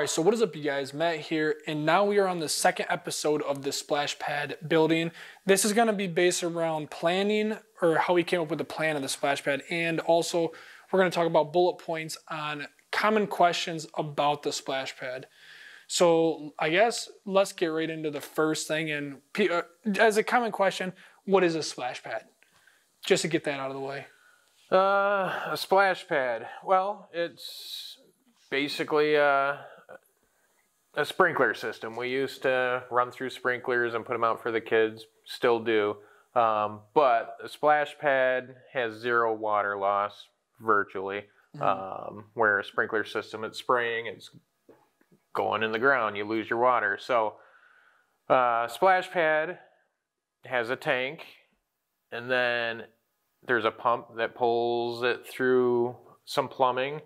right, so what is up, you guys? Matt here, and now we are on the second episode of the splash pad building. This is going to be based around planning or how we came up with the plan of the splash pad, and also we're going to talk about bullet points on common questions about the splash pad. So I guess let's get right into the first thing. And uh, as a common question, what is a splash pad? Just to get that out of the way. Uh, a splash pad. Well, it's basically a, a sprinkler system. We used to run through sprinklers and put them out for the kids, still do. Um, but a splash pad has zero water loss virtually. Mm-hmm. Um, where a sprinkler system, it's spraying, it's going in the ground, you lose your water. So, uh, splash pad has a tank, and then there's a pump that pulls it through some plumbing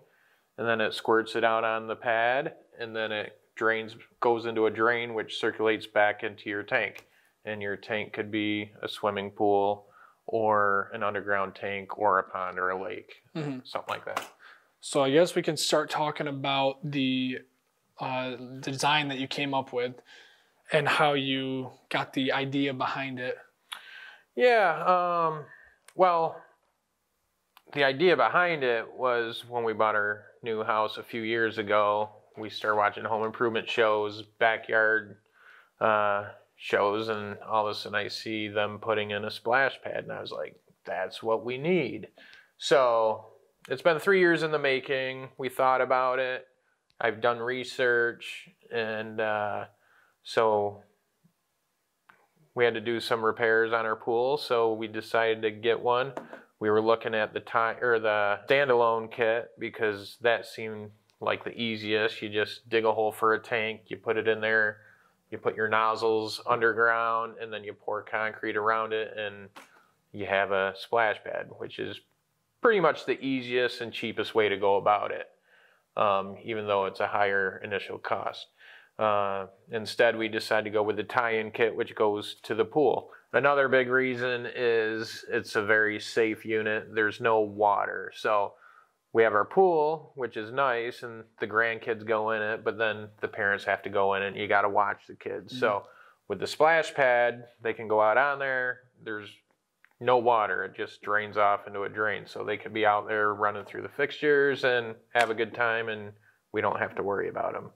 and then it squirts it out on the pad and then it drains goes into a drain which circulates back into your tank and your tank could be a swimming pool or an underground tank or a pond or a lake mm-hmm. something like that so i guess we can start talking about the uh, design that you came up with and how you got the idea behind it yeah um, well the idea behind it was when we bought our new house a few years ago. We started watching home improvement shows, backyard uh, shows, and all of a sudden I see them putting in a splash pad, and I was like, that's what we need. So it's been three years in the making. We thought about it. I've done research, and uh, so we had to do some repairs on our pool, so we decided to get one we were looking at the tie or the standalone kit because that seemed like the easiest. You just dig a hole for a tank, you put it in there, you put your nozzles underground, and then you pour concrete around it, and you have a splash pad, which is pretty much the easiest and cheapest way to go about it, um, even though it's a higher initial cost. Uh, instead, we decided to go with the tie-in kit, which goes to the pool. Another big reason is it's a very safe unit. There's no water. So we have our pool, which is nice, and the grandkids go in it, but then the parents have to go in it and you got to watch the kids. Mm-hmm. So with the splash pad, they can go out on there. There's no water. It just drains off into a drain. So they could be out there running through the fixtures and have a good time, and we don't have to worry about them.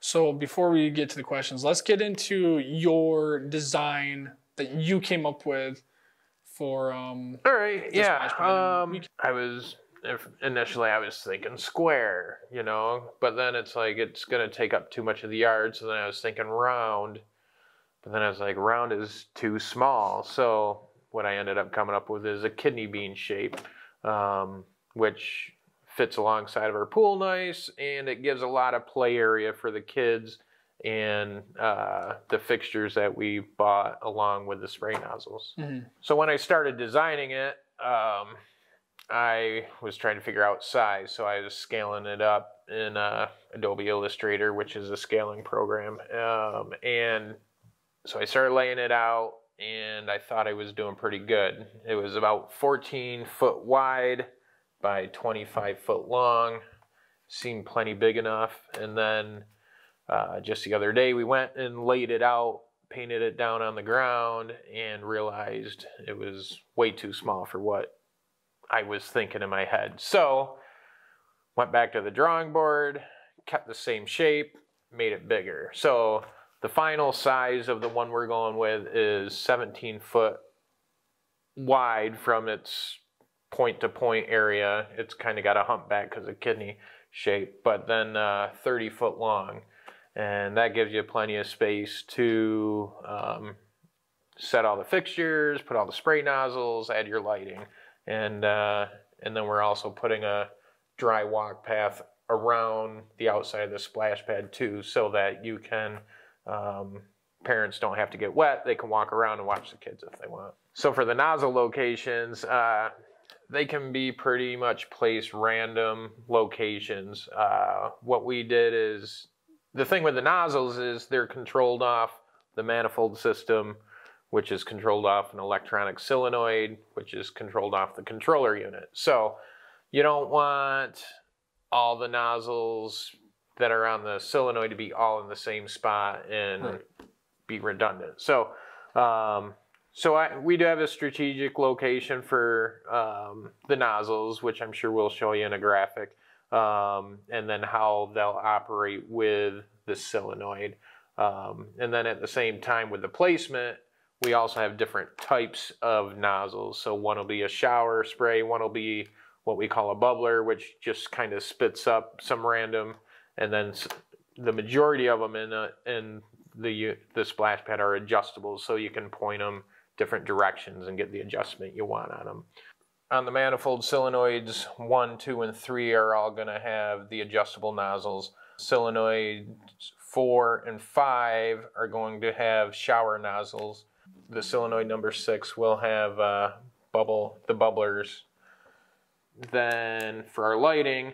So before we get to the questions, let's get into your design that you came up with for um all right yeah um i was initially i was thinking square you know but then it's like it's going to take up too much of the yard so then i was thinking round but then i was like round is too small so what i ended up coming up with is a kidney bean shape um, which fits alongside of our pool nice and it gives a lot of play area for the kids and uh, the fixtures that we bought along with the spray nozzles. Mm-hmm. So when I started designing it, um, I was trying to figure out size. So I was scaling it up in uh, Adobe Illustrator, which is a scaling program. Um, and so I started laying it out and I thought I was doing pretty good. It was about 14 foot wide by 25 foot long, seemed plenty big enough. And then uh, just the other day, we went and laid it out, painted it down on the ground, and realized it was way too small for what I was thinking in my head. So, went back to the drawing board, kept the same shape, made it bigger. So, the final size of the one we're going with is 17 foot wide from its point to point area. It's kind of got a humpback because of kidney shape, but then uh, 30 foot long and that gives you plenty of space to um, set all the fixtures, put all the spray nozzles, add your lighting, and uh, and then we're also putting a dry walk path around the outside of the splash pad too, so that you can um, parents don't have to get wet; they can walk around and watch the kids if they want. So for the nozzle locations. Uh, they can be pretty much placed random locations. Uh, what we did is the thing with the nozzles is they're controlled off the manifold system, which is controlled off an electronic solenoid, which is controlled off the controller unit. So you don't want all the nozzles that are on the solenoid to be all in the same spot and right. be redundant. So, um, so I, we do have a strategic location for um, the nozzles, which I'm sure we'll show you in a graphic, um, and then how they'll operate with the solenoid. Um, and then at the same time with the placement, we also have different types of nozzles. So one will be a shower spray, one will be what we call a bubbler, which just kind of spits up some random, and then the majority of them in a, in the the splash pad are adjustable, so you can point them different directions and get the adjustment you want on them. On the manifold solenoids, one, two, and three are all going to have the adjustable nozzles. Solenoids four and five are going to have shower nozzles. The solenoid number six will have uh, bubble the bubblers then for our lighting,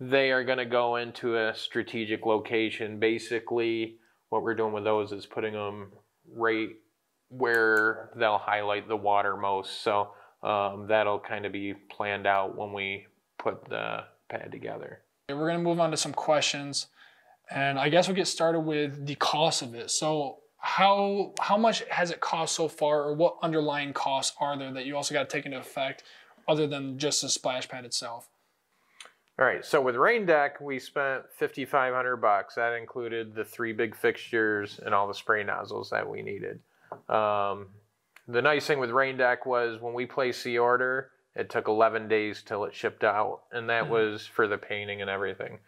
they are going to go into a strategic location. Basically, what we're doing with those is putting them right where they'll highlight the water most. So um, that'll kind of be planned out when we put the pad together. We're going to move on to some questions. And I guess we'll get started with the cost of it. So how how much has it cost so far or what underlying costs are there that you also got to take into effect other than just the splash pad itself. All right, so with Rain Deck, we spent 5500 bucks. That included the three big fixtures and all the spray nozzles that we needed. Um, the nice thing with Rain Deck was when we placed the order, it took 11 days till it shipped out, and that mm-hmm. was for the painting and everything.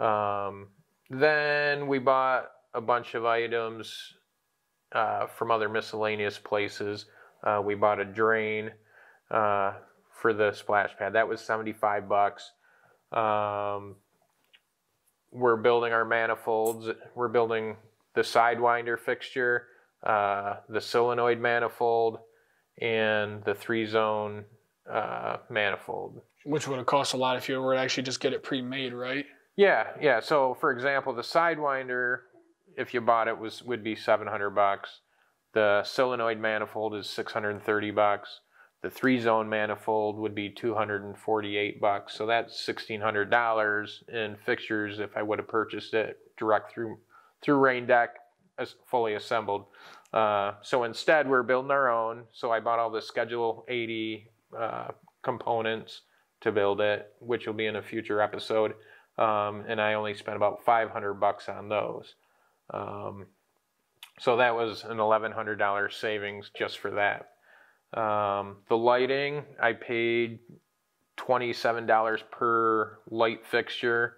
Um, then we bought a bunch of items uh, from other miscellaneous places. Uh, we bought a drain. Uh, for the splash pad. That was 75 bucks. Um, we're building our manifolds. We're building the sidewinder fixture, uh, the solenoid manifold, and the three zone uh, manifold. Which would have cost a lot if you were to actually just get it pre-made, right? Yeah, yeah. So for example, the sidewinder, if you bought it, was would be 700 bucks. The solenoid manifold is 630 bucks. The three zone manifold would be 248 bucks. So that's $1,600 in fixtures if I would have purchased it direct through through Rain Deck as fully assembled. Uh, so instead, we're building our own. So I bought all the Schedule 80 uh, components to build it, which will be in a future episode. Um, and I only spent about 500 bucks on those. Um, so that was an $1,100 savings just for that. Um, the lighting, I paid $27 per light fixture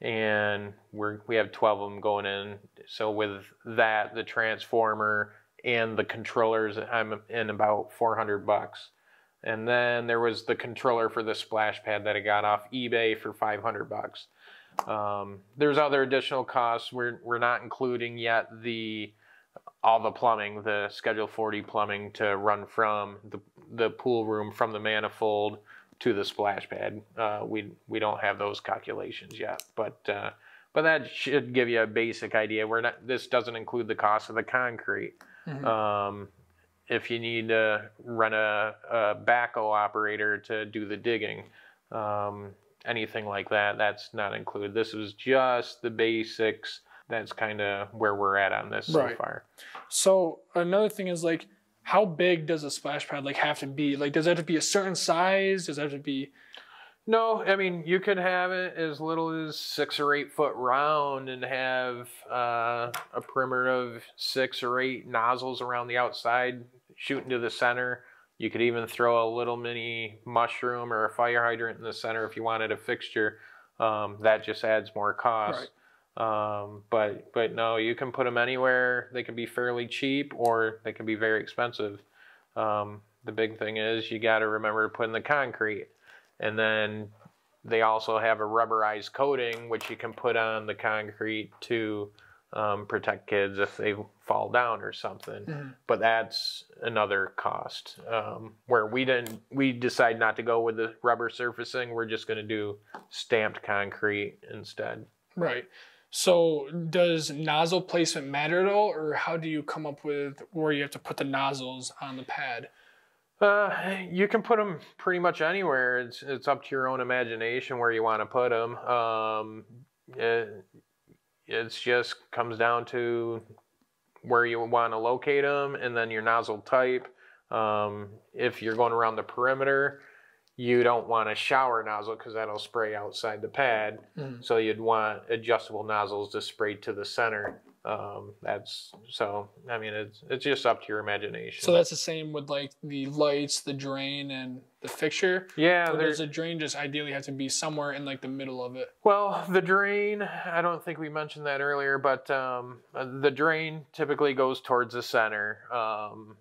and we're, we have 12 of them going in. So with that, the transformer and the controllers, I'm in about 400 bucks. And then there was the controller for the splash pad that I got off eBay for 500 bucks. Um, there's other additional costs. We're, we're not including yet the all the plumbing, the Schedule 40 plumbing to run from the, the pool room from the manifold to the splash pad. Uh, we we don't have those calculations yet, but uh, but that should give you a basic idea. We're not. This doesn't include the cost of the concrete. Mm-hmm. Um, if you need to run a, a backhoe operator to do the digging, um, anything like that, that's not included. This is just the basics that's kind of where we're at on this right. so far. So another thing is like, how big does a splash pad like have to be? Like, does it have to be a certain size? Does it have to be? No, I mean you could have it as little as six or eight foot round and have uh, a perimeter of six or eight nozzles around the outside shooting to the center. You could even throw a little mini mushroom or a fire hydrant in the center if you wanted a fixture. Um, that just adds more cost. Right. Um, but but no, you can put them anywhere. They can be fairly cheap or they can be very expensive. Um, the big thing is you got to remember to put in the concrete, and then they also have a rubberized coating which you can put on the concrete to um, protect kids if they fall down or something. Mm-hmm. But that's another cost. Um, where we didn't, we decide not to go with the rubber surfacing. We're just going to do stamped concrete instead. Right. So does nozzle placement matter at all, or how do you come up with where you have to put the nozzles on the pad? Uh, you can put them pretty much anywhere. It's it's up to your own imagination where you want to put them. Um, it, it's just comes down to where you want to locate them and then your nozzle type. Um, if you're going around the perimeter, you don't want a shower nozzle because that'll spray outside the pad. Mm. So you'd want adjustable nozzles to spray to the center. Um, that's so. I mean, it's it's just up to your imagination. So that's the same with like the lights, the drain, and the fixture. Yeah, there's a drain just ideally have to be somewhere in like the middle of it. Well, the drain. I don't think we mentioned that earlier, but um, the drain typically goes towards the center um,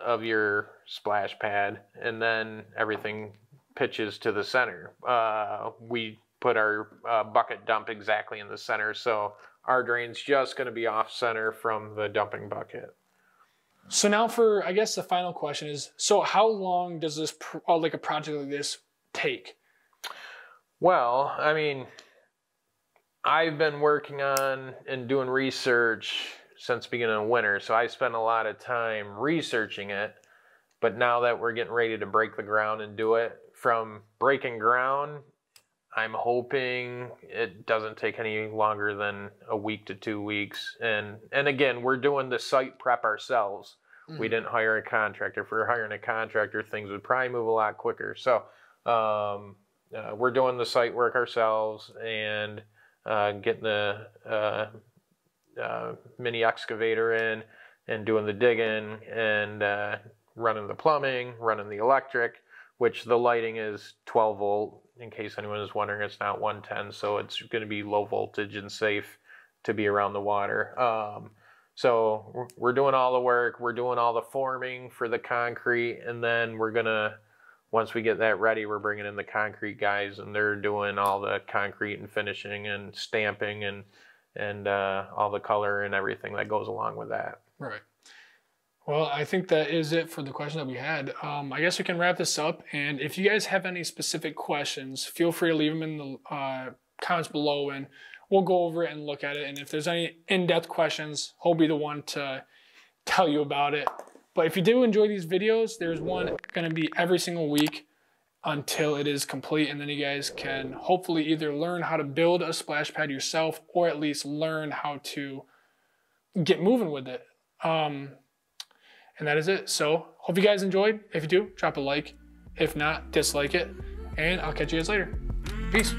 of your splash pad, and then everything pitches to the center. Uh, we put our uh, bucket dump exactly in the center, so our drain's just going to be off center from the dumping bucket. So now for, I guess the final question is, so how long does this, uh, like a project like this take? Well, I mean, I've been working on and doing research since beginning of winter, so I spent a lot of time researching it. But now that we're getting ready to break the ground and do it, from breaking ground I'm hoping it doesn't take any longer than a week to two weeks. And and again, we're doing the site prep ourselves. Mm. We didn't hire a contractor. If we are hiring a contractor, things would probably move a lot quicker. So um, uh, we're doing the site work ourselves and uh, getting the uh, uh mini excavator in and doing the digging and uh, running the plumbing, running the electric, which the lighting is 12 volt in case anyone is wondering, it's not 110, so it's going to be low voltage and safe to be around the water. Um, so we're doing all the work, we're doing all the forming for the concrete, and then we're gonna, once we get that ready, we're bringing in the concrete guys, and they're doing all the concrete and finishing and stamping and and uh, all the color and everything that goes along with that. Right. Well, I think that is it for the question that we had. Um, I guess we can wrap this up. And if you guys have any specific questions, feel free to leave them in the uh, comments below and we'll go over it and look at it. And if there's any in depth questions, he'll be the one to tell you about it. But if you do enjoy these videos, there's one going to be every single week until it is complete. And then you guys can hopefully either learn how to build a splash pad yourself or at least learn how to get moving with it. Um, and that is it. So hope you guys enjoyed. If you do, drop a like. If not, dislike it. And I'll catch you guys later. Peace.